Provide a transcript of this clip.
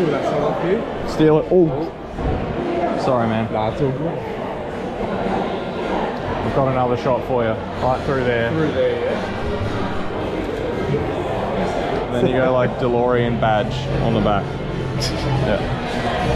steal that shot off you. Steal it. Oh. Sorry, man. Nah, it's all good. We've got another shot for you. Right through there. Through there, yeah. And then you go like DeLorean badge on the back. Yeah.